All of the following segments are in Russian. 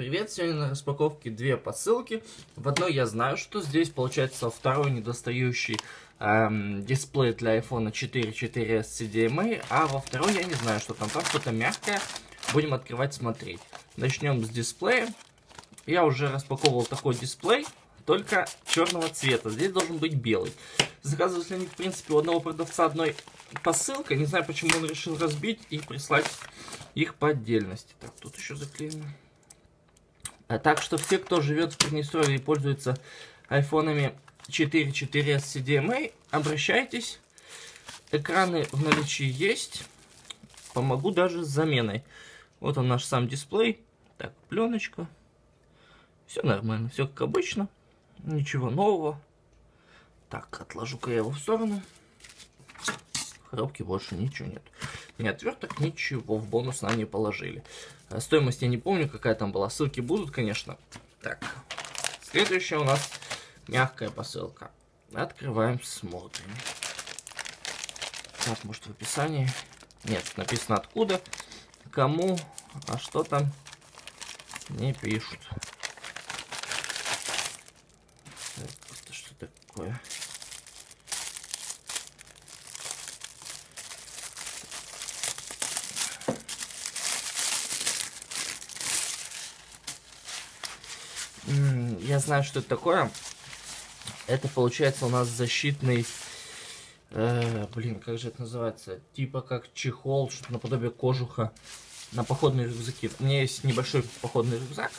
Привет, сегодня на распаковке две посылки. В одной я знаю, что здесь получается второй недостающий эм, дисплей для iPhone 4 4s CDMA, а во второй я не знаю, что там, там что-то мягкое. Будем открывать, смотреть. Начнем с дисплея. Я уже распаковывал такой дисплей, только черного цвета. Здесь должен быть белый. Заказывать они, в принципе, у одного продавца одной посылка. Не знаю, почему он решил разбить и прислать их по отдельности. Так, тут еще заклеено. А так что все, кто живет в Приднестровье и пользуется айфонами 4, 4s CDMA, обращайтесь. Экраны в наличии есть. Помогу даже с заменой. Вот он наш сам дисплей. Так, пленочка. Все нормально, все как обычно. Ничего нового. Так, отложу-ка я его в сторону. В коробке больше ничего нет. Ни отверток, ничего в бонус нам не положили. Э, стоимость я не помню, какая там была. Ссылки будут, конечно. Так, следующая у нас мягкая посылка. Открываем, смотрим. Так, может в описании? Нет, написано откуда, кому, а что там не пишут. Так, это что такое? Я знаю, что это такое. Это получается у нас защитный... Э, блин, как же это называется? Типа как чехол, что-то наподобие кожуха на походные рюкзаки. У меня есть небольшой походный рюкзак,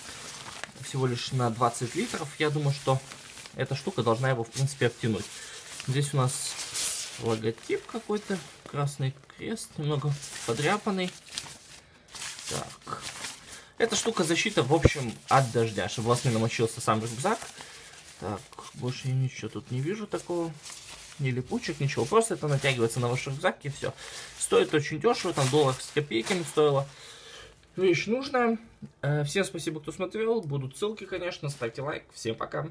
всего лишь на 20 литров. Я думаю, что эта штука должна его, в принципе, обтянуть. Здесь у нас логотип какой-то, красный крест, немного подряпанный. Эта штука защита, в общем, от дождя, чтобы вас не намочился сам рюкзак. Так, больше я ничего тут не вижу такого. Ни липучек, ничего. Просто это натягивается на ваш рюкзак и все. Стоит очень дешево, там доллар с копейками стоило. Вещь нужная. Э, всем спасибо, кто смотрел. Будут ссылки, конечно. Ставьте лайк. Всем пока.